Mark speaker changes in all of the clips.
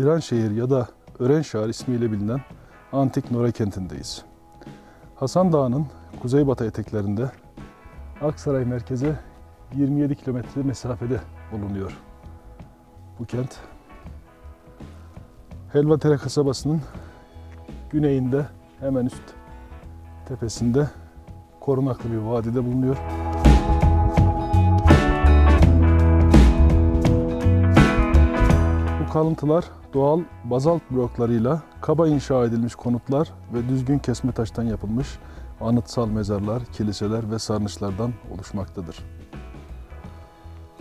Speaker 1: Viranşehir ya da Örenşehir ismiyle bilinen antik Nora kentindeyiz. Hasan Dağı'nın kuzeybatı eteklerinde Aksaray merkeze 27 kilometre mesafede bulunuyor bu kent. Helvatere kasabasının güneyinde hemen üst tepesinde korunaklı bir vadide bulunuyor. Kalıntılar doğal bazalt bloklarıyla kaba inşa edilmiş konutlar ve düzgün kesme taştan yapılmış anıtsal mezarlar, kiliseler ve sarnıçlardan oluşmaktadır.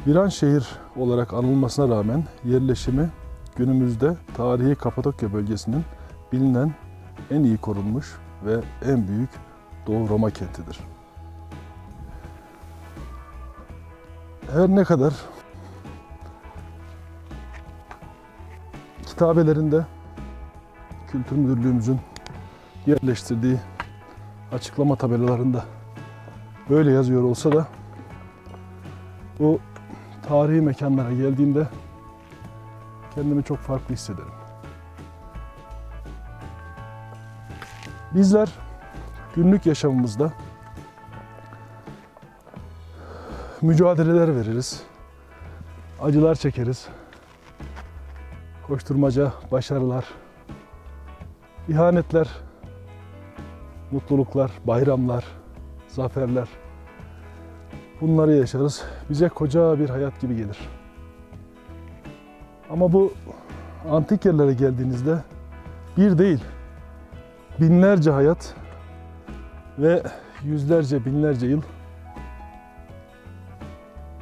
Speaker 1: Viranşehir olarak anılmasına rağmen yerleşimi günümüzde tarihi Kapadokya bölgesinin bilinen en iyi korunmuş ve en büyük Doğu Roma kentidir. Her ne kadar kitabelerinde Kültür Müdürlüğümüzün yerleştirdiği açıklama tabelalarında böyle yazıyor olsa da bu tarihi mekanlara geldiğimde kendimi çok farklı hissederim. Bizler günlük yaşamımızda mücadeleler veririz, acılar çekeriz, koşturmaca, başarılar, ihanetler, mutluluklar, bayramlar, zaferler. Bunları yaşarız. Bize koca bir hayat gibi gelir. Ama bu antik yerlere geldiğinizde bir değil, binlerce hayat ve yüzlerce, binlerce yıl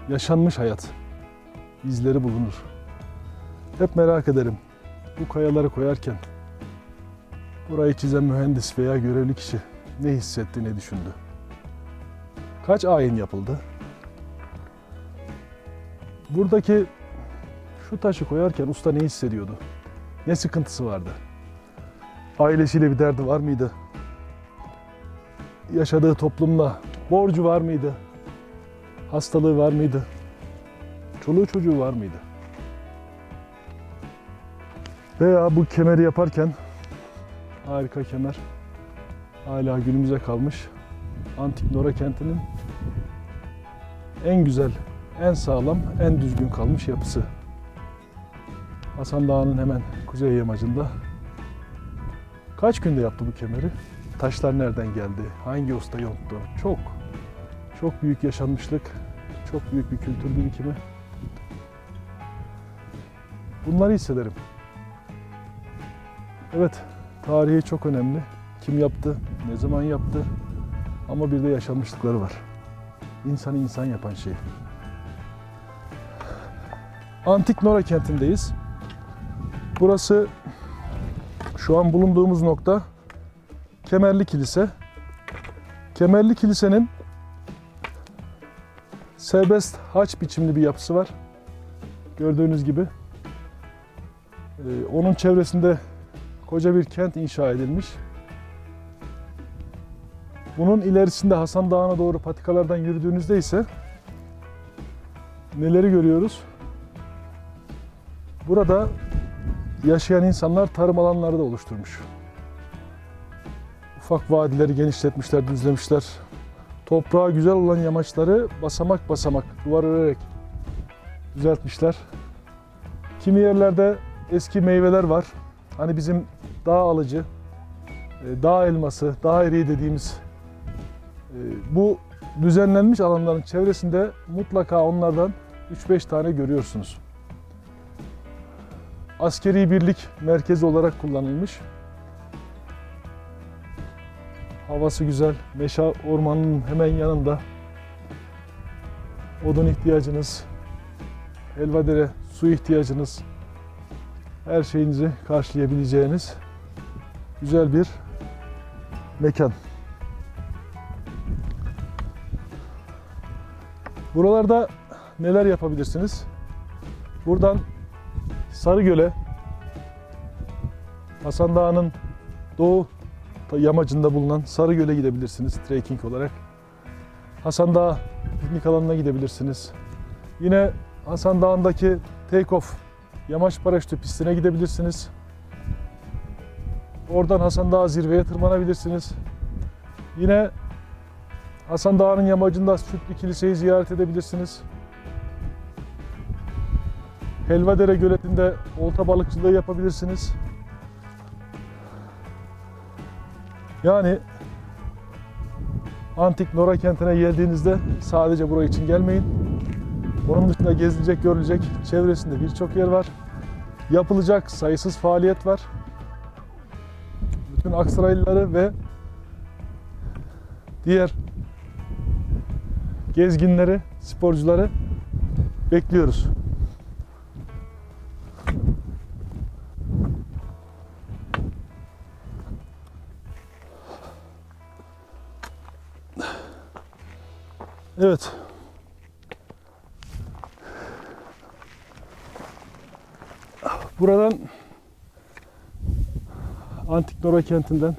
Speaker 1: yaşanmış hayat izleri bulunur. Hep merak ederim. Bu kayaları koyarken burayı çizen mühendis veya görevli kişi ne hissetti, ne düşündü? Kaç ayin yapıldı? Buradaki şu taşı koyarken usta ne hissediyordu? Ne sıkıntısı vardı? Ailesiyle bir derdi var mıydı? Yaşadığı toplumla borcu var mıydı? Hastalığı var mıydı? Çoluğu çocuğu var mıydı? Veya bu kemeri yaparken harika kemer hala günümüze kalmış. Antik Nora kentinin en güzel, en sağlam, en düzgün kalmış yapısı. Hasan Dağı'nın hemen kuzey yamacında. Kaç günde yaptı bu kemeri? Taşlar nereden geldi? Hangi usta yonttu? Çok, çok büyük yaşanmışlık, çok büyük bir kültür birikimi. Bunları hissederim. Evet, tarihi çok önemli. Kim yaptı, ne zaman yaptı ama bir de yaşanmışlıkları var. İnsanı insan yapan şey. Antik Nora kentindeyiz. Burası şu an bulunduğumuz nokta Kemerli Kilise. Kemerli Kilisenin serbest haç biçimli bir yapısı var. Gördüğünüz gibi. Ee, onun çevresinde koca bir kent inşa edilmiş. Bunun ilerisinde Hasan Dağı'na doğru patikalardan yürüdüğünüzde ise neleri görüyoruz? Burada yaşayan insanlar tarım alanları da oluşturmuş. Ufak vadileri genişletmişler, düzlemişler. Toprağı güzel olan yamaçları basamak basamak duvar örerek düzeltmişler. Kimi yerlerde eski meyveler var. Hani bizim dağ alıcı, e, dağ elması, dağ eriği dediğimiz e, bu düzenlenmiş alanların çevresinde mutlaka onlardan 3-5 tane görüyorsunuz. Askeri birlik merkezi olarak kullanılmış. Havası güzel. Meşa ormanının hemen yanında. Odun ihtiyacınız, Elvadere su ihtiyacınız, her şeyinizi karşılayabileceğiniz güzel bir mekan. Buralarda neler yapabilirsiniz? Buradan Sarıgöl'e, Hasan Dağı'nın doğu yamacında bulunan Sarıgöl'e gidebilirsiniz trekking olarak. Hasan Dağı piknik alanına gidebilirsiniz. Yine Hasan Dağı'ndaki Take Off Yamaç paraşütü pistine gidebilirsiniz. Oradan Hasan Dağı zirveye tırmanabilirsiniz. Yine Hasan Dağı'nın yamacında Sütlü Kiliseyi ziyaret edebilirsiniz. Helvadere göletinde olta balıkçılığı yapabilirsiniz. Yani Antik Nora kentine geldiğinizde sadece buraya için gelmeyin. Onun dışında gezilecek, görülecek çevresinde birçok yer var. Yapılacak sayısız faaliyet var. Bütün Aksaraylıları ve diğer gezginleri, sporcuları bekliyoruz. Evet. Buradan Antik Nora kentinden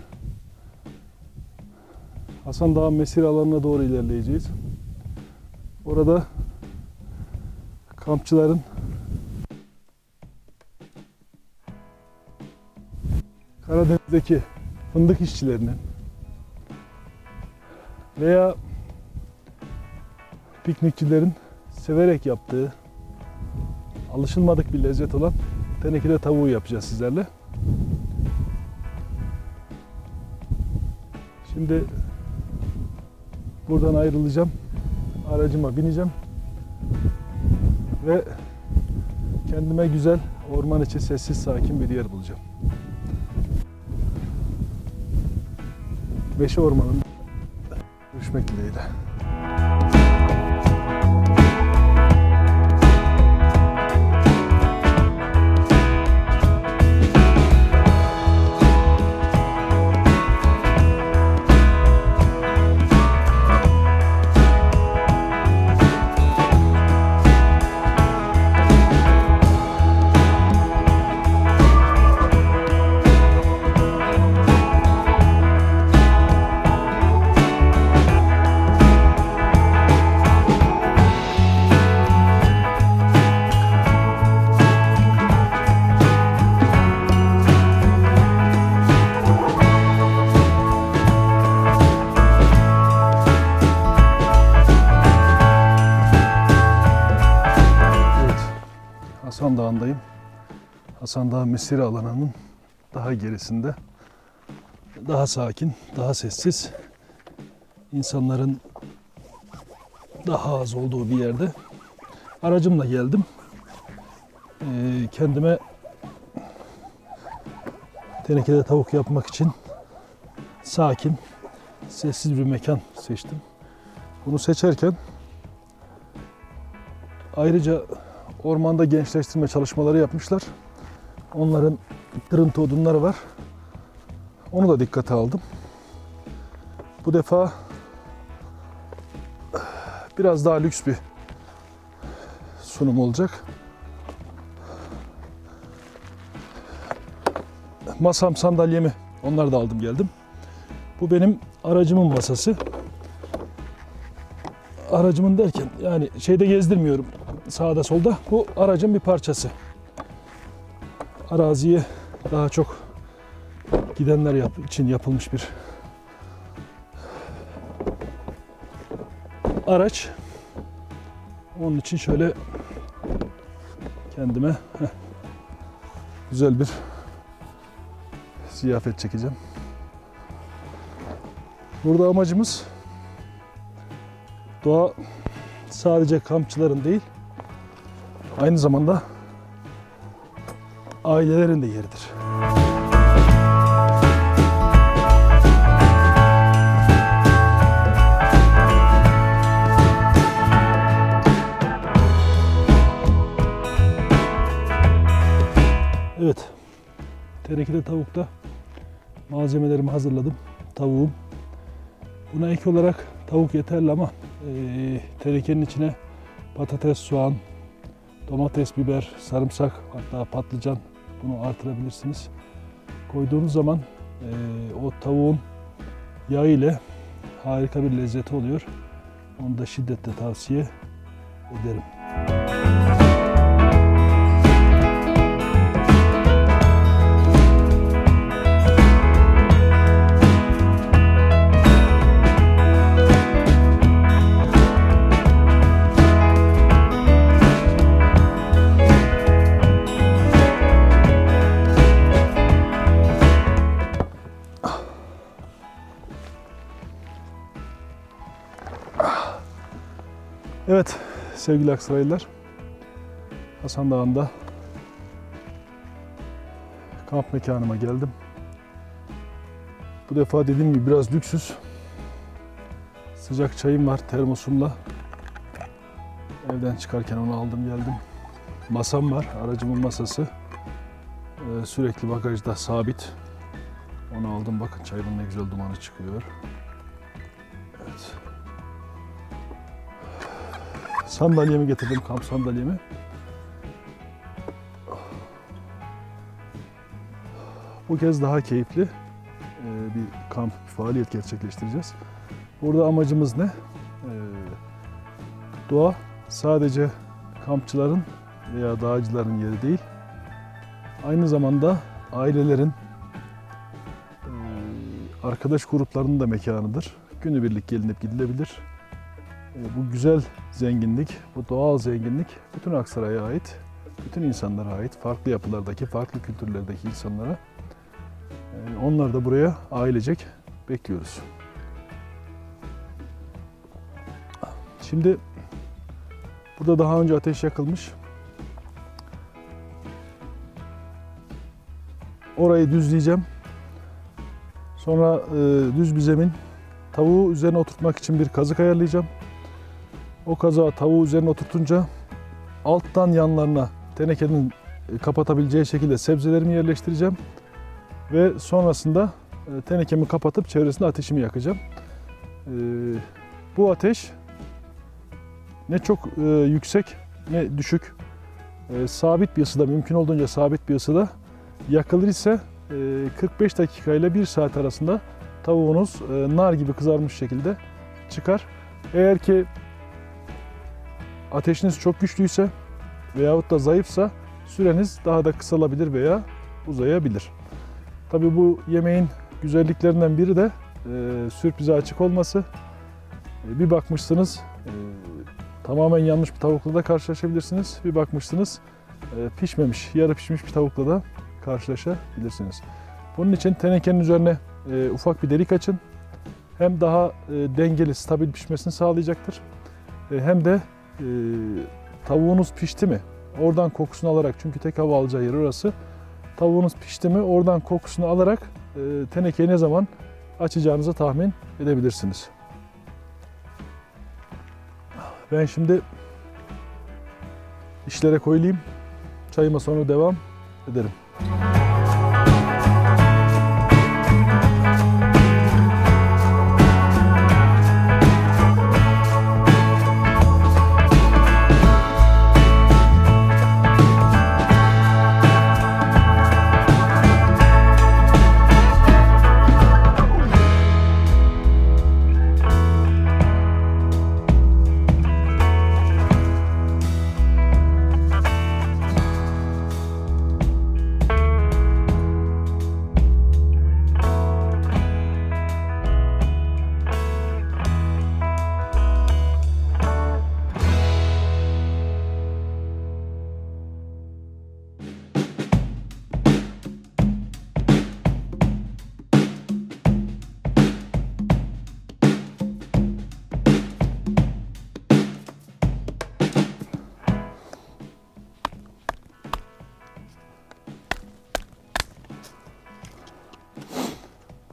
Speaker 1: Hasan Dağı mesire alanına doğru ilerleyeceğiz. Orada kampçıların Karadeniz'deki fındık işçilerinin veya piknikçilerin severek yaptığı alışılmadık bir lezzet olan tenekede tavuğu yapacağız sizlerle. Şimdi buradan ayrılacağım. Aracıma bineceğim. Ve kendime güzel orman içi sessiz sakin bir yer bulacağım. Beşi ormanın görüşmek dileğiyle. Hasan Dağı mesire alanının daha gerisinde. Daha sakin, daha sessiz. İnsanların daha az olduğu bir yerde. Aracımla geldim. Ee, kendime tenekede tavuk yapmak için sakin, sessiz bir mekan seçtim. Bunu seçerken Ayrıca ormanda gençleştirme çalışmaları yapmışlar. Onların kırıntı odunları var. Onu da dikkate aldım. Bu defa biraz daha lüks bir sunum olacak. Masam, sandalyemi onları da aldım geldim. Bu benim aracımın masası. Aracımın derken yani şeyde gezdirmiyorum sağda solda. Bu aracın bir parçası. Araziye daha çok gidenler yap, için yapılmış bir araç. Onun için şöyle kendime heh, güzel bir ziyafet çekeceğim. Burada amacımız doğa sadece kampçıların değil, aynı zamanda ailelerin de yeridir. Evet, tenekede tavukta malzemelerimi hazırladım. Tavuğum. Buna ek olarak tavuk yeterli ama e, tenekenin içine patates, soğan, domates, biber, sarımsak hatta patlıcan bunu artırabilirsiniz. Koyduğunuz zaman e, o tavuğun yağı ile harika bir lezzeti oluyor. Onu da şiddetle tavsiye ederim. Sevgili Aksaraylılar. Hasan Dağı'nda kamp mekanıma geldim. Bu defa dediğim gibi biraz lüksüz. Sıcak çayım var termosumla. Evden çıkarken onu aldım geldim. Masam var, aracımın masası. Ee, sürekli bagajda sabit. Onu aldım bakın çayın ne güzel dumanı çıkıyor. Sandalyemi getirdim, kamp sandalyemi. Bu kez daha keyifli ee, bir kamp, bir faaliyet gerçekleştireceğiz. Burada amacımız ne? Ee, doğa sadece kampçıların veya dağcıların yeri değil. Aynı zamanda ailelerin, ee, arkadaş gruplarının da mekanıdır. Günübirlik gelinip gidilebilir. Ee, Bu güzel zenginlik, bu doğal zenginlik bütün Aksaray'a ait, bütün insanlara ait, farklı yapılardaki, farklı kültürlerdeki insanlara. Onlar da buraya ailecek bekliyoruz. Şimdi burada daha önce ateş yakılmış. Orayı düzleyeceğim. Sonra e, düz bir zemin. Tavuğu üzerine oturtmak için bir kazık ayarlayacağım. O kazağı tavuğu üzerine oturtunca alttan yanlarına tenekenin e, kapatabileceği şekilde sebzelerimi yerleştireceğim. Ve sonrasında e, tenekemi kapatıp çevresinde ateşimi yakacağım. E, bu ateş ne çok yüksek ne düşük. Sabit bir ısıda, mümkün olduğunca sabit bir ısıda yakılır ise e, 45 dakika ile 1 saat arasında tavuğunuz nar gibi kızarmış şekilde çıkar. Eğer ki ateşiniz çok güçlüyse veyahut da zayıfsa süreniz daha da kısalabilir veya uzayabilir. Tabii bu yemeğin güzelliklerinden biri de e, sürprize açık olması. E, bir bakmışsınız e, tamamen yanmış bir tavukla da karşılaşabilirsiniz. Bir bakmışsınız e, pişmemiş, yarı pişmiş bir tavukla da karşılaşabilirsiniz. Bunun için tenekenin üzerine e, ufak bir delik açın. Hem daha e, dengeli, stabil pişmesini sağlayacaktır. E, hem de e, tavuğunuz pişti mi? Oradan kokusunu alarak, çünkü tek hava alacağı yer orası. Tavuğunuz pişti mi? Oradan kokusunu alarak e, tenekeyi ne zaman açacağınızı tahmin edebilirsiniz. Ben şimdi işlere koyulayım. Çayıma sonra devam ederim.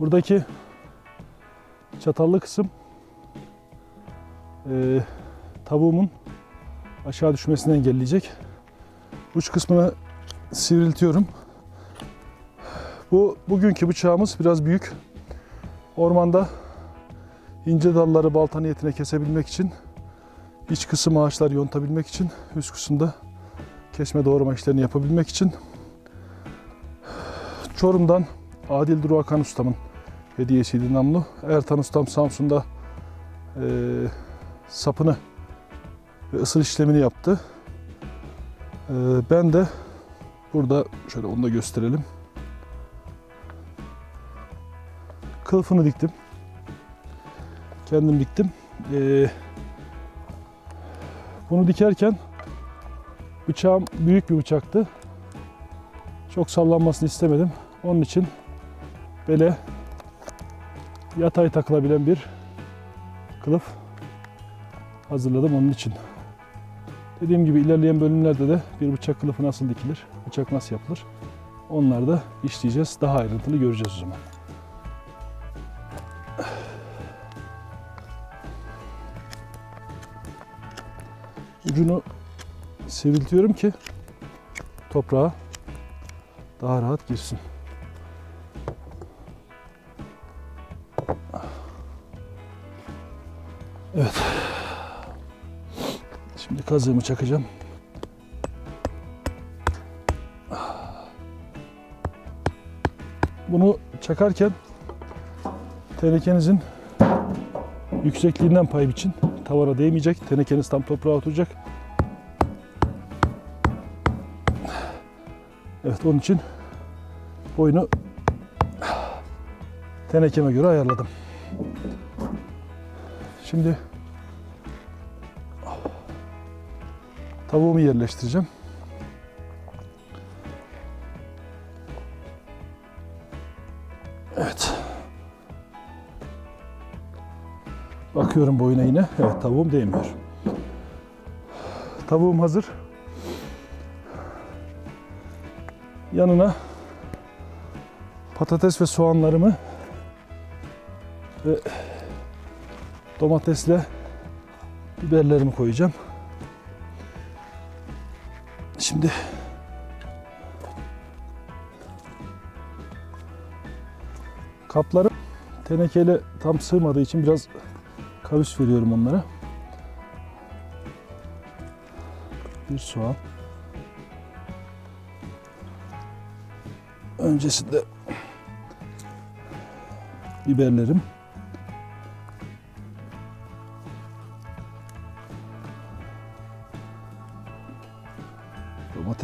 Speaker 1: Buradaki çatallı kısım e, tavuğumun aşağı düşmesini engelleyecek. Uç kısmını sivriltiyorum. Bu bugünkü bıçağımız biraz büyük. Ormanda ince dalları balta niyetine kesebilmek için, iç kısım ağaçlar yontabilmek için, üst kısımda kesme doğrama işlerini yapabilmek için Çorum'dan Adil Duru Akan ustamın hediyesiydi namlu. Ertan ustam Samsun'da e, sapını ve ısır işlemini yaptı. E, ben de burada şöyle onu da gösterelim. Kılıfını diktim. Kendim diktim. E, bunu dikerken bıçağım büyük bir bıçaktı. Çok sallanmasını istemedim. Onun için böyle yatay takılabilen bir kılıf hazırladım onun için. Dediğim gibi ilerleyen bölümlerde de bir bıçak kılıfı nasıl dikilir, bıçak nasıl yapılır onları da işleyeceğiz. Daha ayrıntılı göreceğiz o zaman. Ucunu seviltiyorum ki toprağa daha rahat girsin. Kazığımı çakacağım. Bunu çakarken tenekenizin yüksekliğinden pay biçin. Tavana değmeyecek. Tenekeniz tam toprağa oturacak. Evet onun için boyunu tenekeme göre ayarladım. Şimdi tavuğumu yerleştireceğim. Evet. Bakıyorum boyuna yine. Evet tavuğum değmiyor. Tavuğum hazır. Yanına patates ve soğanlarımı ve domatesle biberlerimi koyacağım. Şimdi kapları tenekeyle tam sığmadığı için biraz kavis veriyorum onlara. Bir soğan. Öncesinde biberlerim.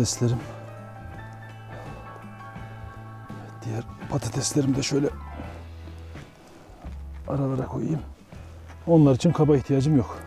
Speaker 1: Domateslerim. Diğer patateslerimi de şöyle aralara koyayım. Onlar için kaba ihtiyacım yok.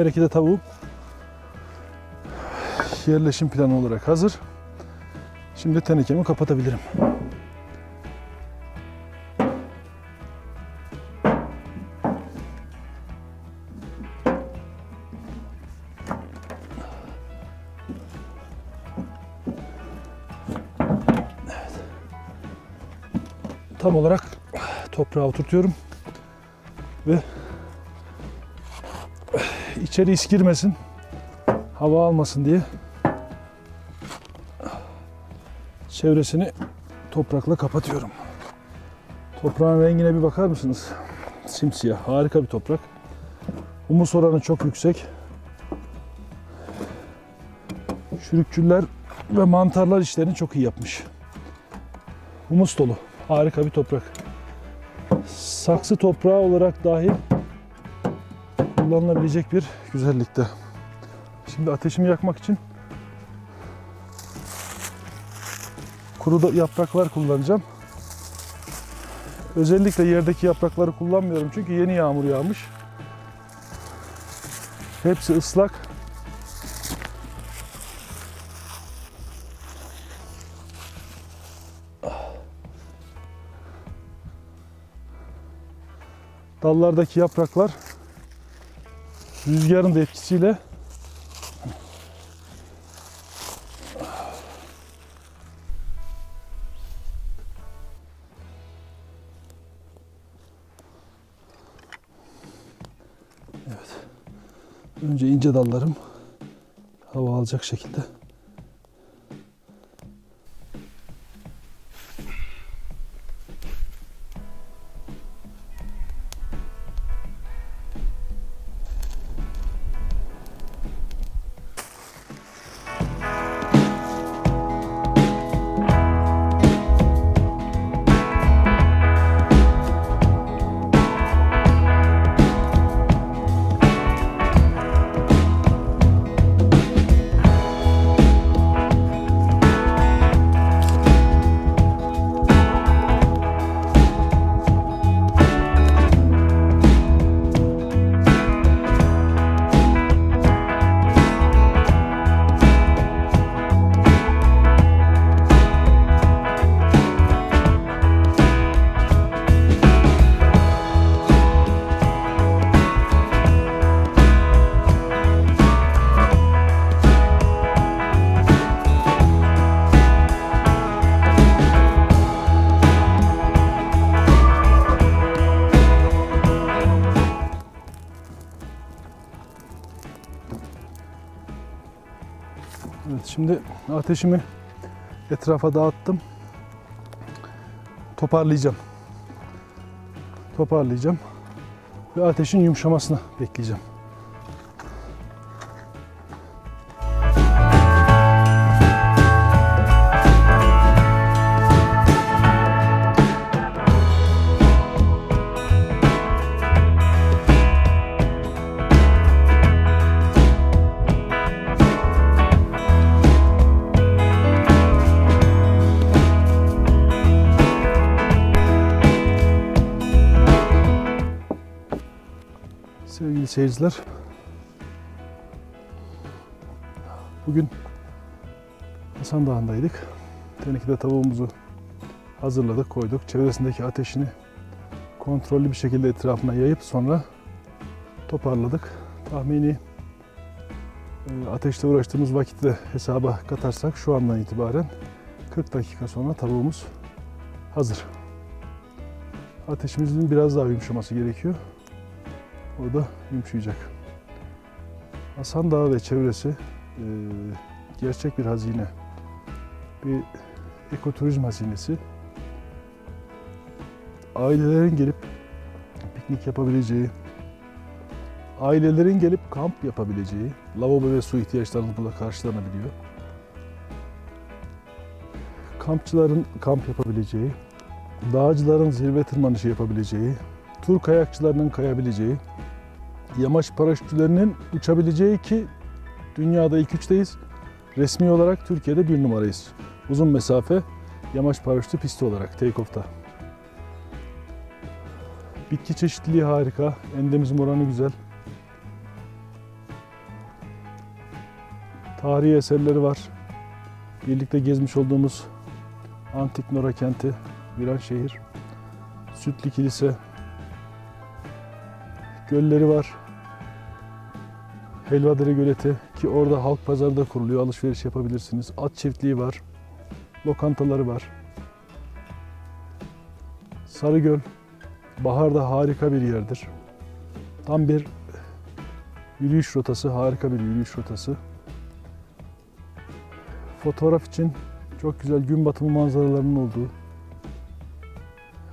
Speaker 1: Terekide tavuğum yerleşim planı olarak hazır. Şimdi tenekemi kapatabilirim. Tam olarak toprağa oturtuyorum ve içeri is girmesin, hava almasın diye çevresini toprakla kapatıyorum. Toprağın rengine bir bakar mısınız? Simsiyah, harika bir toprak. Humus oranı çok yüksek. Çürükçüller ve mantarlar işlerini çok iyi yapmış. Humus dolu, harika bir toprak. Saksı toprağı olarak dahi kullanılabilecek bir güzellikte. Şimdi ateşimi yakmak için kuru yapraklar kullanacağım. Özellikle yerdeki yaprakları kullanmıyorum çünkü yeni yağmur yağmış. Hepsi ıslak. Dallardaki yapraklar rüzgarın da etkisiyle Önce ince dallarım hava alacak şekilde. Şimdi ateşimi etrafa dağıttım. Toparlayacağım. Toparlayacağım. Ve ateşin yumuşamasını bekleyeceğim. Seyirciler, bugün Hasan Dağı'ndaydık. Tenekede tavuğumuzu hazırladık, koyduk. Çevresindeki ateşini kontrollü bir şekilde etrafına yayıp sonra toparladık. Tahmini e, ateşte uğraştığımız vakiti hesaba katarsak şu andan itibaren 40 dakika sonra tavuğumuz hazır. Ateşimizin biraz daha yumuşaması gerekiyor. Orada yumuşayacak. Hasan Dağı ve çevresi e, gerçek bir hazine. Bir ekoturizm hazinesi. Ailelerin gelip piknik yapabileceği, ailelerin gelip kamp yapabileceği, lavabo ve su ihtiyaçlarını burada karşılanabiliyor. Kampçıların kamp yapabileceği, dağcıların zirve tırmanışı yapabileceği, tur kayakçılarının kayabileceği, yamaç paraşütçülerinin uçabileceği ki dünyada ilk üçteyiz. Resmi olarak Türkiye'de bir numarayız. Uzun mesafe yamaç paraşütü pisti olarak take-off'ta. Bitki çeşitliliği harika, endemizm oranı güzel. Tarihi eserleri var. Birlikte gezmiş olduğumuz Antik Nora kenti, Viranşehir, Sütlü Kilise, gölleri var. Helvadere Göleti ki orada halk pazarı da kuruluyor. Alışveriş yapabilirsiniz. At çiftliği var. Lokantaları var. Sarıgöl baharda harika bir yerdir. Tam bir yürüyüş rotası, harika bir yürüyüş rotası. Fotoğraf için çok güzel gün batımı manzaralarının olduğu,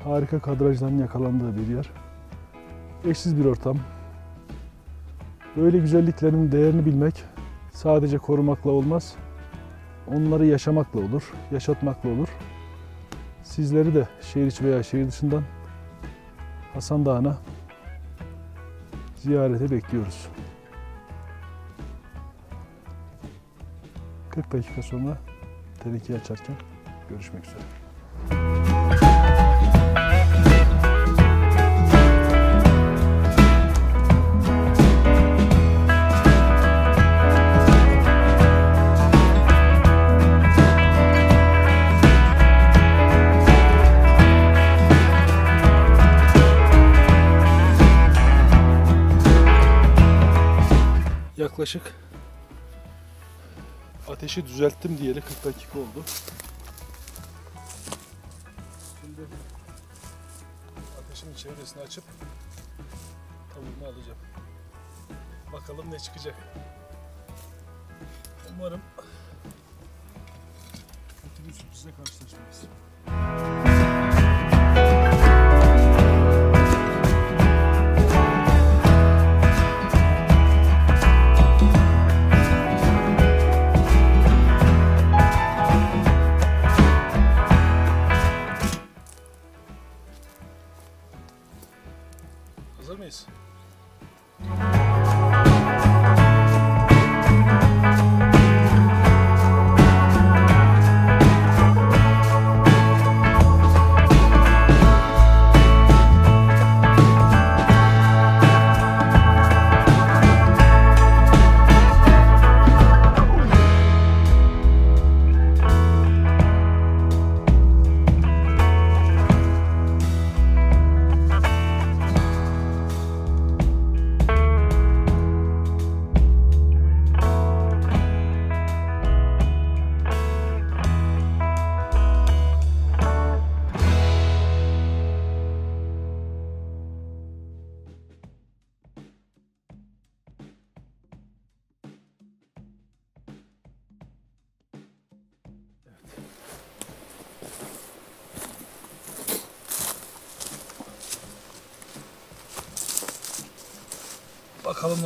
Speaker 1: harika kadrajların yakalandığı bir yer. Eşsiz bir ortam. Böyle güzelliklerin değerini bilmek sadece korumakla olmaz. Onları yaşamakla olur, yaşatmakla olur. Sizleri de şehir içi veya şehir dışından Hasan Dağı'na ziyarete bekliyoruz. 40 dakika sonra tenekeyi açarken görüşmek üzere. Yaklaşık ateşi düzelttim diyeli 40 dakika oldu. Şimdi ateşin çevresini açıp tavuğumu alacağım. Bakalım ne çıkacak. Umarım kötü bir sürprize karşılaşmayız.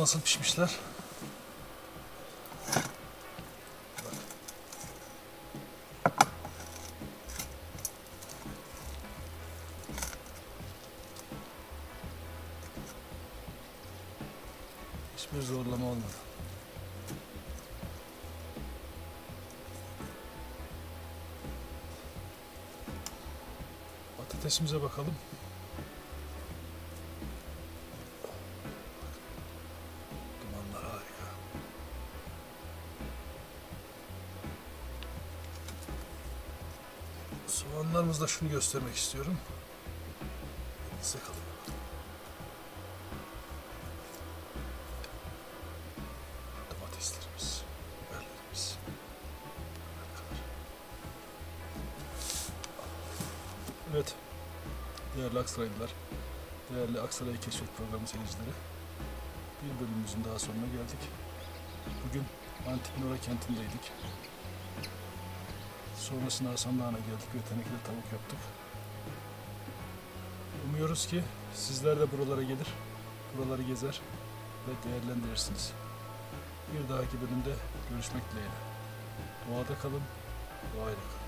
Speaker 1: Nasıl pişmişler. Hiçbir zorlama olmadı. Patatesimize bakalım. Soğanlarımızda şunu göstermek istiyorum. Size kalıyor. Domateslerimiz, biberlerimiz. Evet. Değerli Aksaraylılar, değerli Aksaray Keşfet Programı seyircileri. Bir bölümümüzün daha sonuna geldik. Bugün Antik Nora kentindeydik. Sonrasında Hasan Dağı'na geldik ve tenekede tavuk yaptık. Umuyoruz ki sizler de buralara gelir, buraları gezer ve değerlendirirsiniz. Bir dahaki bölümde görüşmek dileğiyle. Doğada kalın, doğayla kalın.